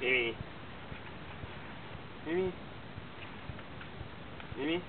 Mimi. Mimi. Mimi.